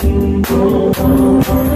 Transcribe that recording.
Oh.